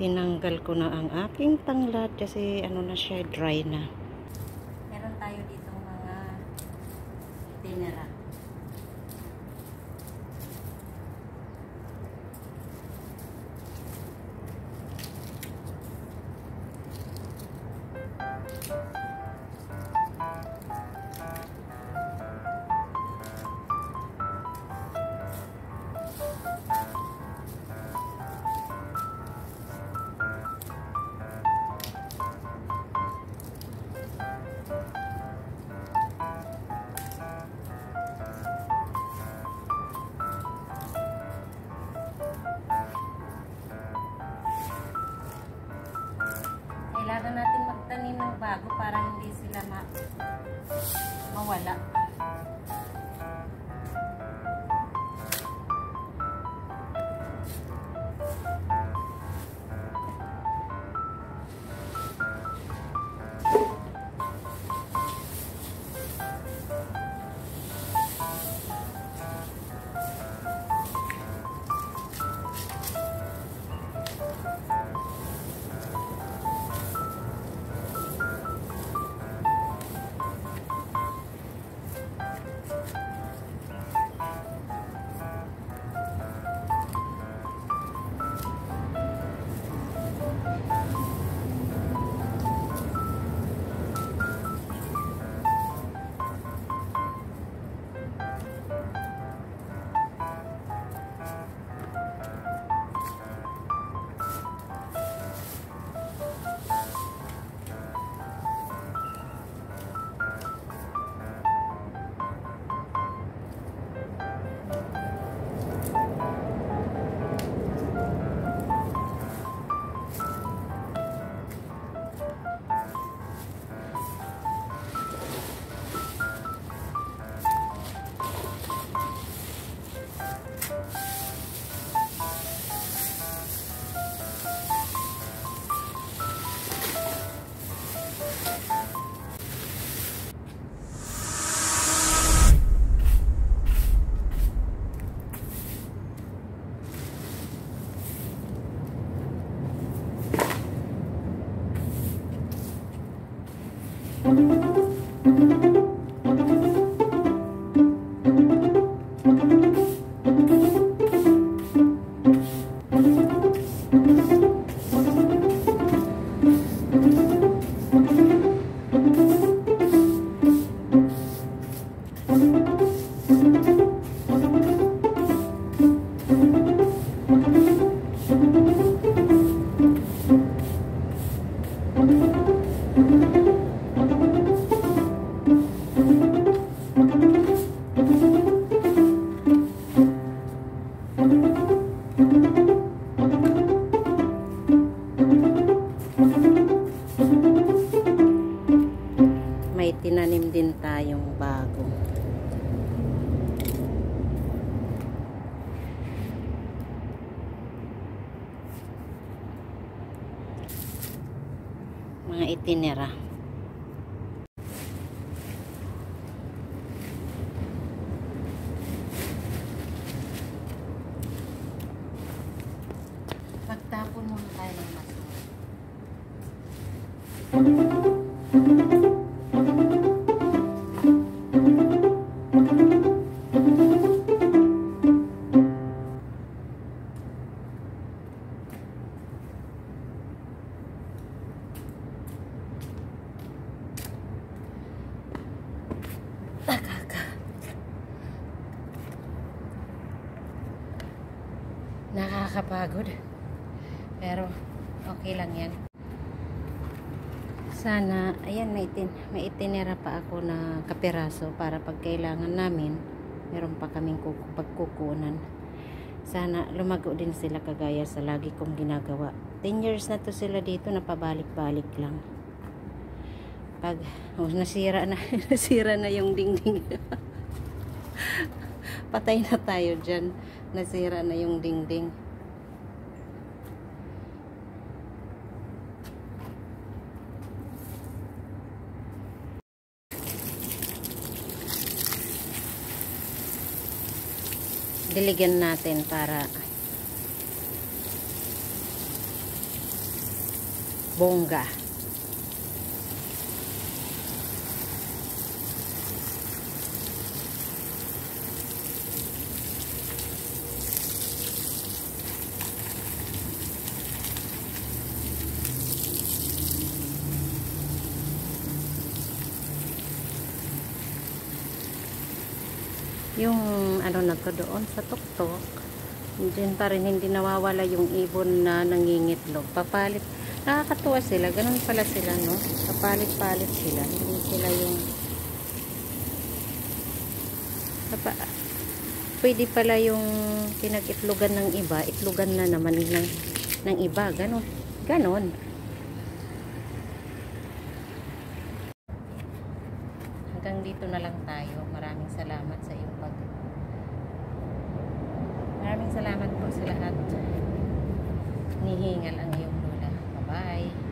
tinanggal ko na ang aking tanglad kasi ano na siya, dry na. Kailangan natin magtanim ng bago para hindi sila ma mawala. Música May tinanim din tayong bago. Mga itinera. Magtapon muna tayo ng basura. Nakakapagod. Pero, okay lang yan. Sana, ayan, may, itin, may itinera pa ako na kapiraso para pag kailangan namin, meron pa kaming kuku- pagkukunan. Sana lumago din sila kagaya sa lagi kong ginagawa. 10 years na to sila dito, napabalik-balik lang. Pag oh, nasira na, nasira na yung dingding. Patay na tayo dyan. Nasira na yung dingding. diligyan natin para bongga. Yung ano na to doon sa tuktok Diyan pa rin hindi nawawala yung ibon na nangingitlog. Papalit. Nakakatuwa sila. Ganun pala sila, no? Papalit-palit sila. Hindi sila yung... Papa... Pwede pala yung pinag-itlogan ng iba, itlogan na naman ng, ng iba. Ganon. Ganon. Hanggang dito na lang tayo. Maraming salamat sa pag Maraming salamat po sa lahat. Nihingal ang iyong lula. Bye-bye.